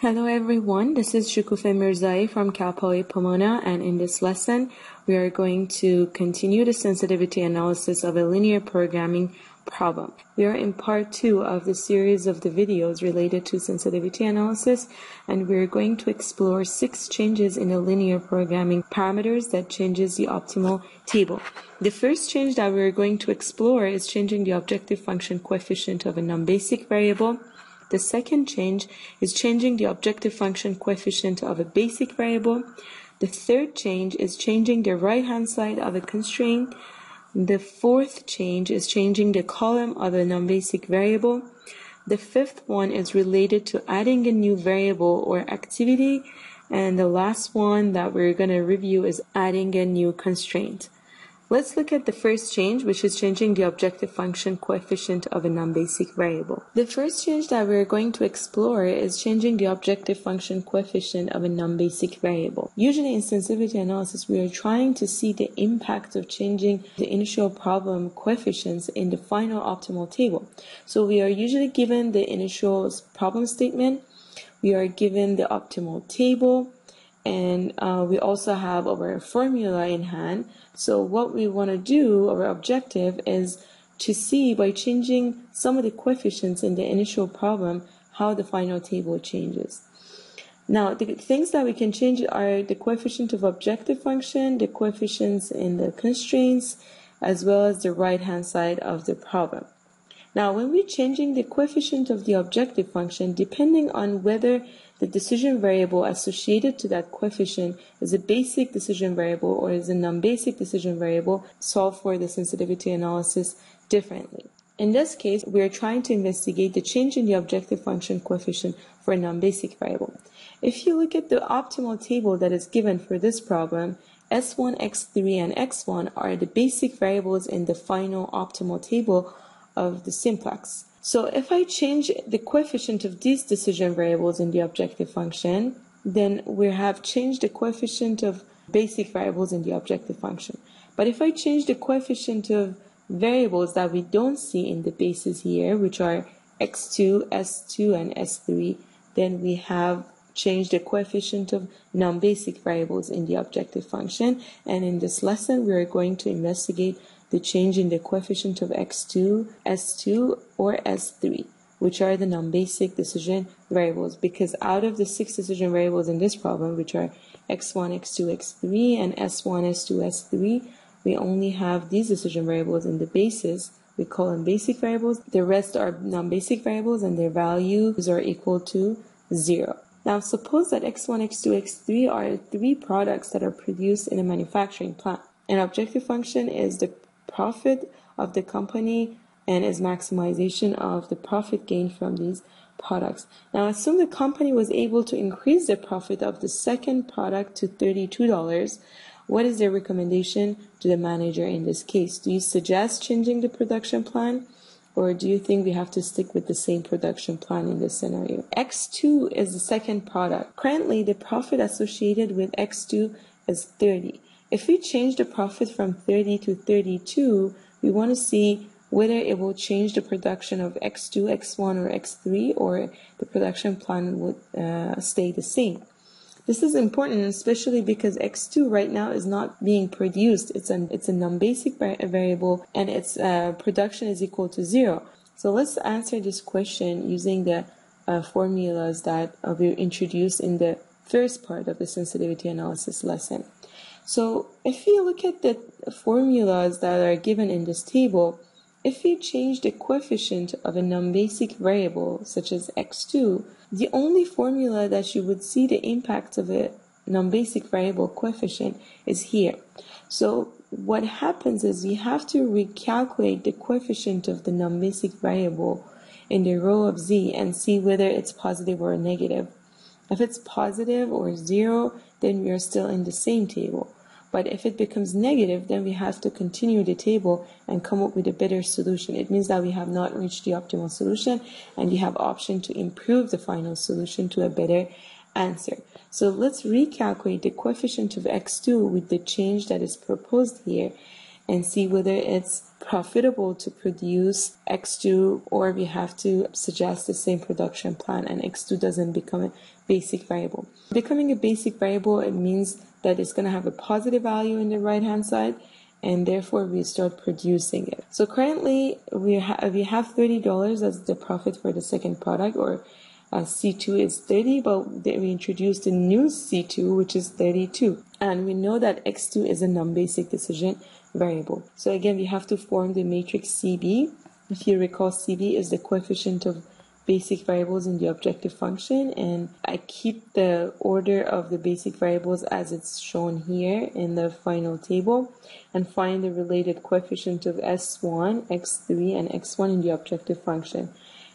Hello everyone, this is Shokoufeh Mirzaei from Cal Poly Pomona and in this lesson we are going to continue the sensitivity analysis of a linear programming problem. We are in part two of the series of the videos related to sensitivity analysis and we are going to explore six changes in the linear programming parameters that changes the optimal table. The first change that we are going to explore is changing the objective function coefficient of a non-basic variable the second change is changing the objective function coefficient of a basic variable. The third change is changing the right-hand side of a constraint. The fourth change is changing the column of a non-basic variable. The fifth one is related to adding a new variable or activity. And the last one that we're going to review is adding a new constraint. Let's look at the first change, which is changing the objective function coefficient of a non-basic variable. The first change that we're going to explore is changing the objective function coefficient of a non-basic variable. Usually in sensitivity analysis, we are trying to see the impact of changing the initial problem coefficients in the final optimal table. So we are usually given the initial problem statement, we are given the optimal table, and uh, we also have our formula in hand. So what we want to do, our objective is to see by changing some of the coefficients in the initial problem how the final table changes. Now, the things that we can change are the coefficient of objective function, the coefficients in the constraints, as well as the right-hand side of the problem. Now, when we're changing the coefficient of the objective function, depending on whether the decision variable associated to that coefficient is a basic decision variable or is a non-basic decision variable, solve for the sensitivity analysis differently. In this case, we are trying to investigate the change in the objective function coefficient for a non-basic variable. If you look at the optimal table that is given for this problem, S1, X3, and X1 are the basic variables in the final optimal table of the simplex. So if I change the coefficient of these decision variables in the objective function, then we have changed the coefficient of basic variables in the objective function. But if I change the coefficient of variables that we don't see in the bases here, which are x2, s2, and s3, then we have changed the coefficient of non-basic variables in the objective function. And in this lesson, we are going to investigate the change in the coefficient of x2, s2, or s3, which are the non-basic decision variables, because out of the six decision variables in this problem, which are x1, x2, x3, and s1, s2, s3, we only have these decision variables in the basis. We call them basic variables. The rest are non-basic variables, and their values are equal to zero. Now, suppose that x1, x2, x3 are three products that are produced in a manufacturing plant. An objective function is the profit of the company and its maximization of the profit gained from these products. Now, assume the company was able to increase the profit of the second product to $32. What is their recommendation to the manager in this case? Do you suggest changing the production plan? Or do you think we have to stick with the same production plan in this scenario? X2 is the second product. Currently, the profit associated with X2 is 30. If we change the profit from 30 to 32, we want to see whether it will change the production of X2, X1, or X3, or the production plan would uh, stay the same. This is important, especially because X2 right now is not being produced. It's an it's a non-basic variable, and its uh, production is equal to zero. So let's answer this question using the uh, formulas that uh, we introduced in the first part of the sensitivity analysis lesson. So if you look at the formulas that are given in this table, if you change the coefficient of a non-basic variable, such as x2, the only formula that you would see the impact of a non-basic variable coefficient is here. So what happens is you have to recalculate the coefficient of the non-basic variable in the row of z and see whether it's positive or negative. If it's positive or zero, then we are still in the same table. But if it becomes negative, then we have to continue the table and come up with a better solution. It means that we have not reached the optimal solution and you have option to improve the final solution to a better answer. So let's recalculate the coefficient of x2 with the change that is proposed here and see whether it's profitable to produce X2 or we have to suggest the same production plan and X2 doesn't become a basic variable. Becoming a basic variable, it means that it's going to have a positive value in the right hand side and therefore we start producing it. So currently we, ha- we have $30 as the profit for the second product or uh, C2 is 30, but we introduced a new C2 which is 32. And we know that X2 is a non-basic decision variable. So again, we have to form the matrix CB. If you recall, CB is the coefficient of basic variables in the objective function and I keep the order of the basic variables as it's shown here in the final table and find the related coefficient of S1, X3 and X1 in the objective function.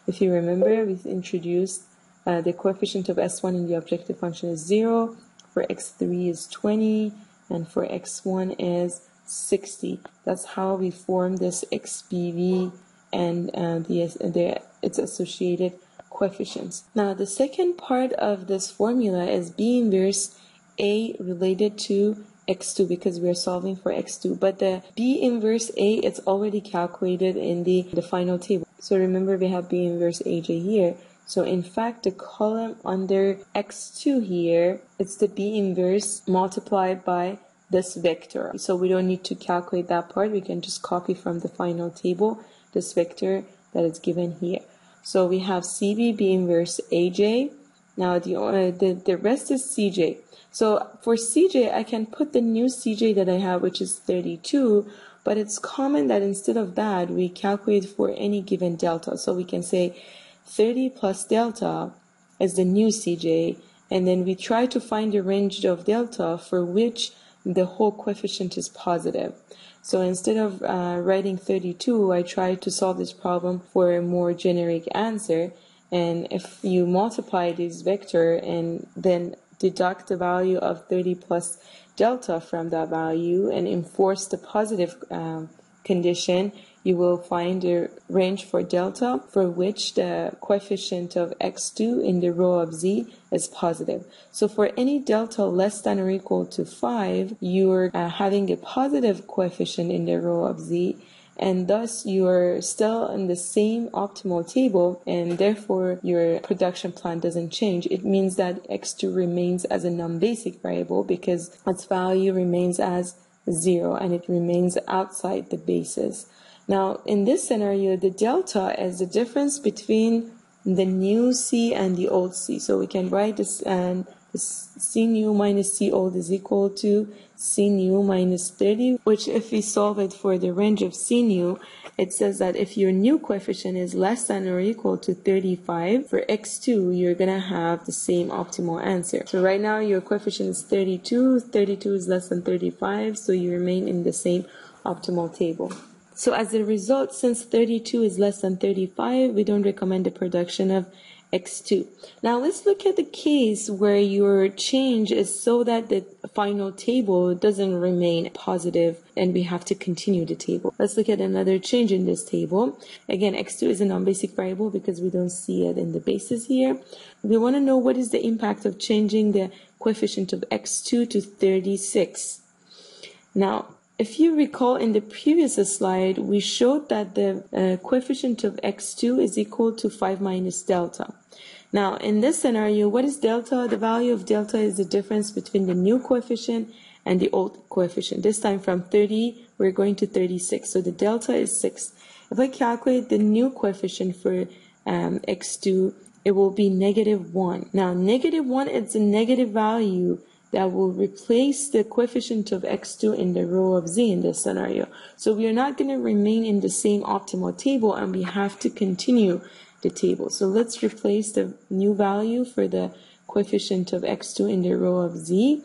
If you remember, we introduced uh, the coefficient of S1 in the objective function is 0, for X3 is 20, and for X1 is 60. That's how we form this XBV and uh, the, the, its associated coefficients. Now, the second part of this formula is B inverse A related to x2 because we're solving for x2 but the b inverse a it's already calculated in the the final table so remember we have b inverse aj here so in fact the column under x2 here it's the b inverse multiplied by this vector so we don't need to calculate that part we can just copy from the final table this vector that is given here. So we have CB B inverse AJ. Now the, uh, the, the rest is CJ. So for CJ, I can put the new CJ that I have, which is 32, but it's common that instead of that, we calculate for any given delta. So we can say 30 plus delta is the new CJ, and then we try to find the range of delta for which the whole coefficient is positive. So instead of uh, writing 32, I tried to solve this problem for a more generic answer. And if you multiply this vector and then deduct the value of 30 plus delta from that value and enforce the positive um, condition, you will find a range for delta for which the coefficient of x2 in the row of z is positive. So for any delta less than or equal to 5, you're uh, having a positive coefficient in the row of z and thus you're still in the same optimal table and therefore your production plan doesn't change. It means that x2 remains as a non-basic variable because its value remains as zero and it remains outside the basis. Now, in this scenario, the delta is the difference between the new C and the old C. So we can write this and C new minus C old is equal to C new minus 30, which if we solve it for the range of C new, it says that if your new coefficient is less than or equal to 35, for x2, you're going to have the same optimal answer. So right now your coefficient is 32, 32 is less than 35, so you remain in the same optimal table. So as a result, since 32 is less than 35, we don't recommend the production of x2. Now let's look at the case where your change is so that the final table doesn't remain positive and we have to continue the table. Let's look at another change in this table. Again, x2 is a non-basic variable because we don't see it in the basis here. We want to know what is the impact of changing the coefficient of x2 to 36. Now, if you recall in the previous slide, we showed that the uh, coefficient of x2 is equal to 5 minus delta. Now, in this scenario, what is delta? The value of delta is the difference between the new coefficient and the old coefficient. This time from 30, we're going to 36. So the delta is 6. If I calculate the new coefficient for um, x2, it will be negative 1. Now, negative 1 is a negative value that will replace the coefficient of x2 in the row of z in this scenario. So we are not going to remain in the same optimal table and we have to continue the table. So let's replace the new value for the coefficient of x2 in the row of z.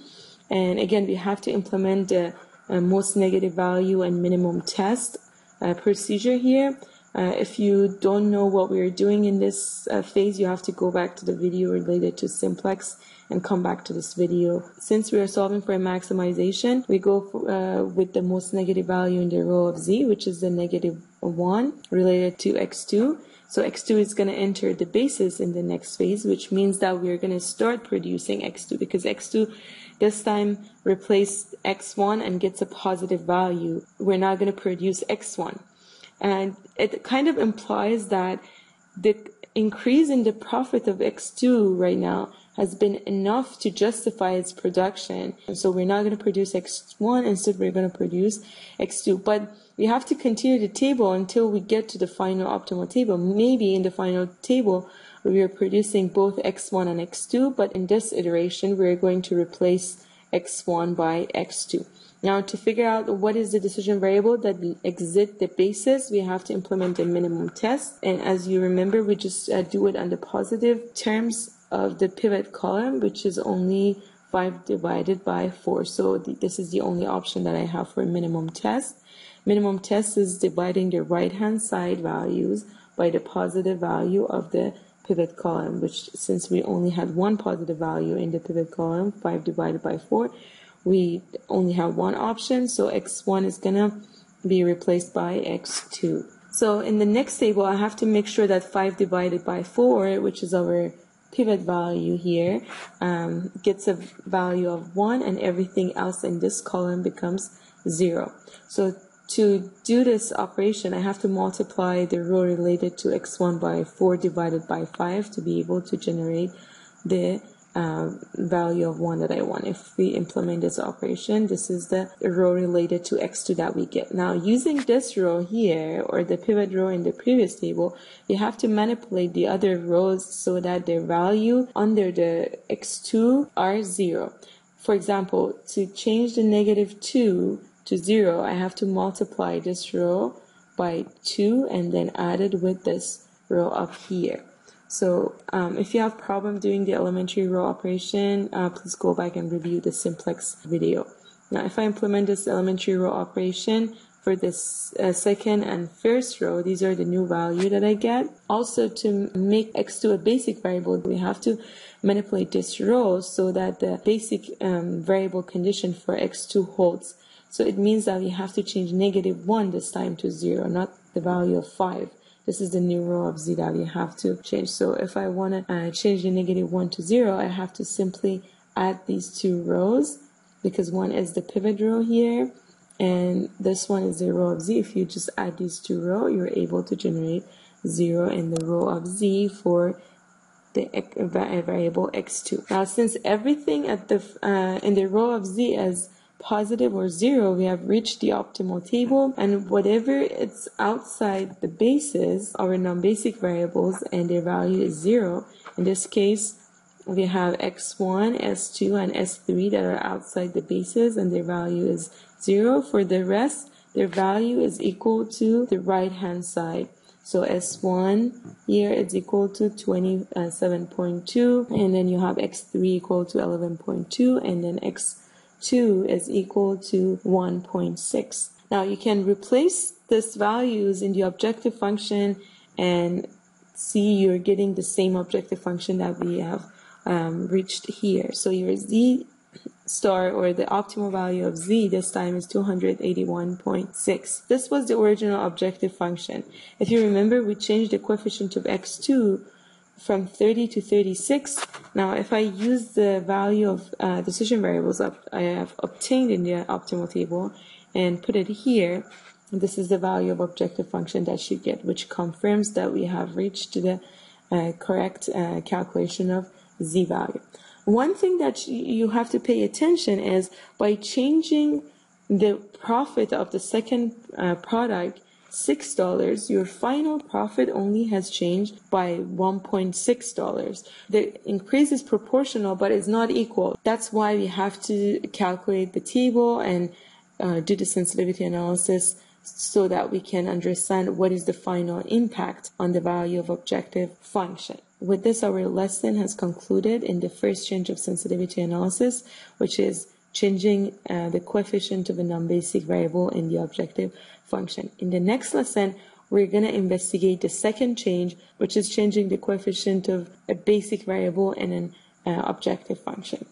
And again, we have to implement the uh, most negative value and minimum test uh, procedure here. Uh, if you don't know what we are doing in this uh, phase, you have to go back to the video related to simplex and come back to this video. Since we are solving for a maximization, we go for, uh, with the most negative value in the row of z, which is the negative 1 related to x2. So x2 is going to enter the basis in the next phase, which means that we're going to start producing x2 because x2 this time replace x1 and gets a positive value. We're not going to produce x1. And it kind of implies that the increase in the profit of X2 right now has been enough to justify its production. So we're not going to produce X1, instead we're going to produce X2. But we have to continue the table until we get to the final optimal table. Maybe in the final table, we are producing both X1 and X2, but in this iteration, we're going to replace X1 by X2. Now to figure out what is the decision variable that exit the basis, we have to implement a minimum test. And as you remember, we just uh, do it on the positive terms of the pivot column, which is only 5 divided by 4. So the, this is the only option that I have for a minimum test. Minimum test is dividing the right hand side values by the positive value of the pivot column, which since we only had one positive value in the pivot column, 5 divided by 4, we only have one option, so x1 is gonna be replaced by x2. So in the next table, I have to make sure that 5 divided by 4, which is our pivot value here, um, gets a value of 1 and everything else in this column becomes 0. So to do this operation, I have to multiply the row related to x1 by 4 divided by 5 to be able to generate the uh, value of 1 that I want. If we implement this operation, this is the row related to x2 that we get. Now, using this row here, or the pivot row in the previous table, you have to manipulate the other rows so that their value under the x2 are 0. For example, to change the negative 2 to 0, I have to multiply this row by 2 and then add it with this row up here. So um, if you have problem doing the elementary row operation, uh, please go back and review the simplex video. Now if I implement this elementary row operation for this uh, second and first row, these are the new value that I get. Also to make x2 a basic variable, we have to manipulate this row so that the basic um, variable condition for x2 holds. So it means that we have to change negative 1 this time to 0, not the value of 5 this is the new row of z that we have to change. So if I want to uh, change the negative 1 to 0, I have to simply add these two rows because one is the pivot row here and this one is the row of z. If you just add these two rows, you're able to generate 0 in the row of z for the variable x2. Now since everything at the uh, in the row of z is positive or zero, we have reached the optimal table and whatever it's outside the bases, our non-basic variables and their value is zero. In this case, we have x1, s2, and s3 that are outside the bases and their value is zero. For the rest, their value is equal to the right hand side. So S1 here is equal to 27.2 uh, and then you have X3 equal to 11.2 and then X 2 is equal to 1.6. Now you can replace these values in the objective function and see you're getting the same objective function that we have um, reached here. So your z star or the optimal value of z this time is 281.6. This was the original objective function. If you remember, we changed the coefficient of x2 from 30 to 36. Now, if I use the value of uh, decision variables I have obtained in the optimal table and put it here, this is the value of objective function that you get, which confirms that we have reached the uh, correct uh, calculation of z value. One thing that you have to pay attention is by changing the profit of the second uh, product, $6, your final profit only has changed by $1.6. The increase is proportional, but it's not equal. That's why we have to calculate the table and uh, do the sensitivity analysis so that we can understand what is the final impact on the value of objective function. With this, our lesson has concluded in the first change of sensitivity analysis, which is changing uh, the coefficient of a non-basic variable in the objective function. In the next lesson, we're going to investigate the second change, which is changing the coefficient of a basic variable in an uh, objective function.